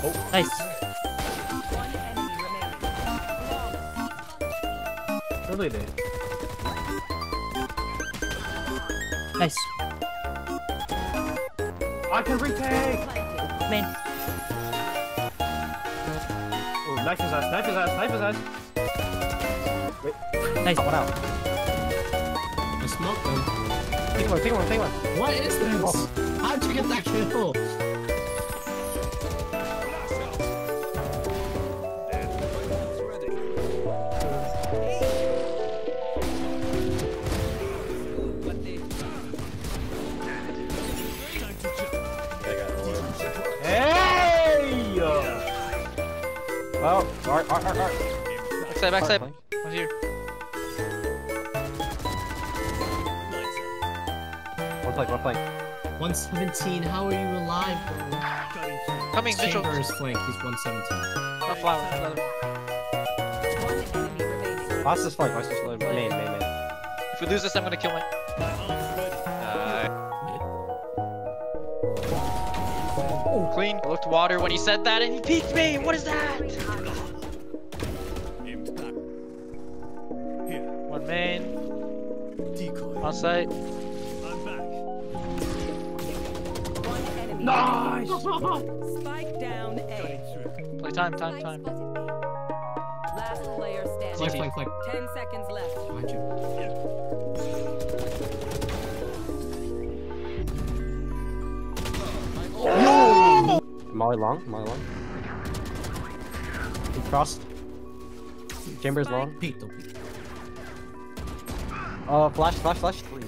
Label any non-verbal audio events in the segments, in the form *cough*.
Oh. Nice. One enemy remaining. Really did. Nice. I can retake! Man. Oh, knife his ass, knife his ass, knife his ass. Nice. One out. I smoked them. Take one, take one, take one. What is this? Oh. How'd you get that kill? Well, art, art, art, art. Backside, backside. Flank. One's here. One flank, one flank. 117, how are you alive, bro? Coming, Mitchell. Chamber is flank, he's 117. Oh, flower. Another. One enemy remaining. Is flank, last is flank. Main, main, main. If we lose this, I'm gonna kill my. Uh, clean. I looked water when he said that, and he peeked me. What is that? One main. On site. One enemy Nice! remaining. Spike down A. Play time, time, time. Last player Flank, standing. flank, flank. Ten seconds left. Behind you. Molly long, Molly long. He crossed. Chamber's long. Peek, don't peek. Uh, flash, flash, flash. Three.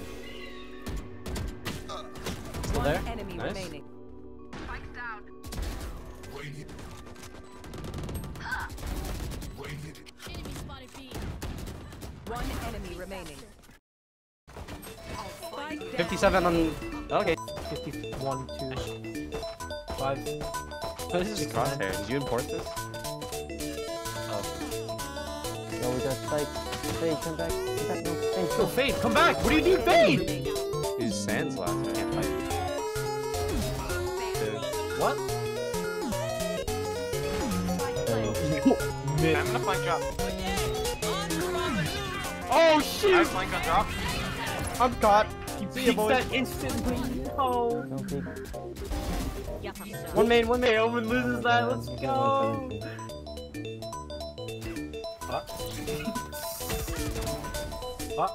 Still there? enemy Nice. remaining. One enemy remaining. 57 on. Okay. 51, 2, 5. This is crosshair. Did you import this? Oh. No, we got like. Fade, come back. Come back. No, Fade, go, Fade, come back. What do you need, Fade? Use Sans last. I can't fight. What? I'm gonna flank drop. Oh, shoot! I flank on drop. I'm caught. See ya, boys. that instantly. No. One main, one main. Omen loses that. Let's go. Huh? Huh? What?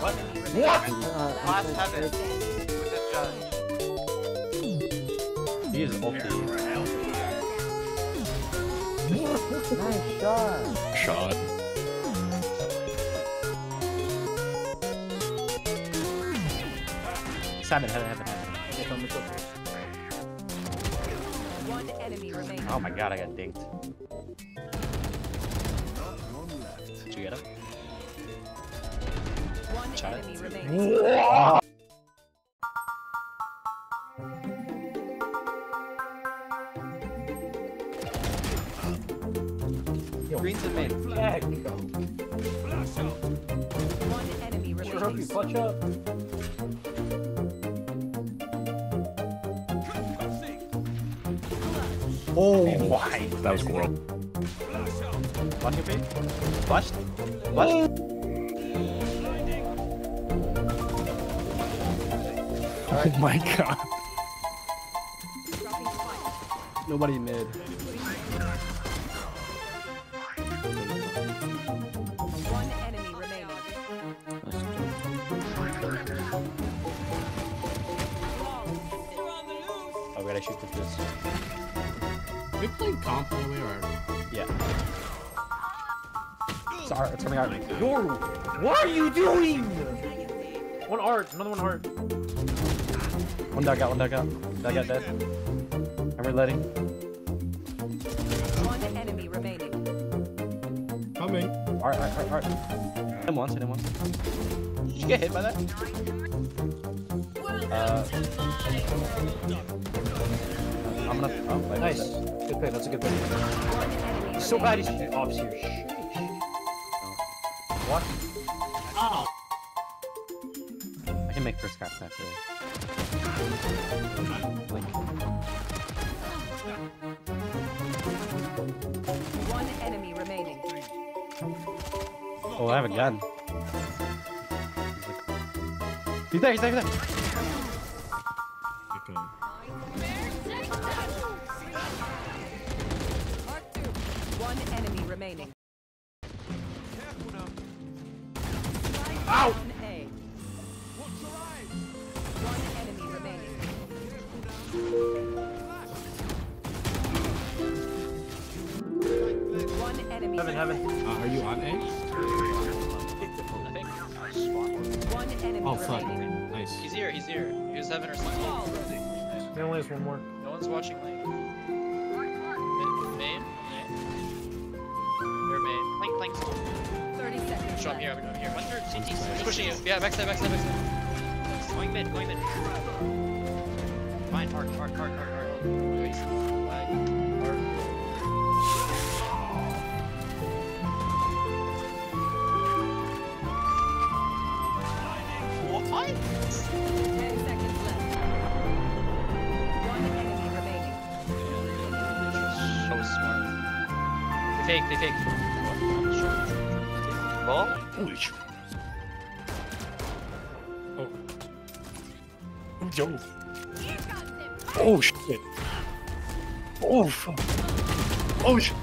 What? Last heaven. With the judge. He is ulti. Shot. Seven, heaven, heaven, heaven. One enemy remaining. Oh my god, I got dinked. Did you get him? One Shot enemy it. remaining. Green's in main. One enemy remaining. clutch up. Oh my. That was cool. Flash your feet. Flash. Flash. Oh *laughs* my god. Nobody mid. One enemy remaining. Oh, we gotta shoot with this. We played comp all the way or Yeah. Sorry, it's coming out. Yoru, what are you doing? One art, another one art. One dugout, one dugout. Dugout dead. I'm reloading. One enemy remaining. coming? Art, art, art, art. Hit him once, hit him once. Did you get hit by that? Uh, I'm gonna. Oh, wait, nice. Good pick. That's a good pick. One So bad he's off here. What? Oh! I can make first craft after this. Blink. One enemy remaining. Oh, I have a gun. He's there, he's there, he's there. Remaining. Ow! One A. One enemy remaining. One enemy Heaven, heaven. Uh, are you on A? I think. I just spawned. One enemy Oh fuck. Nice. He's here, he's here. He was heaven or something. There only is one more. No one's watching lane. Thirty seconds. Show up left. here, I'm here. One third, CT. He's pushing you. Yeah, backside, backside, backside. Going mid, going mid. Fine, arc. Wait, What? Ten seconds left. One enemy remaining. So smart. They fake, they fake. Sh- Oh. Yo. Oh shit. Oh fuck. Oh shit.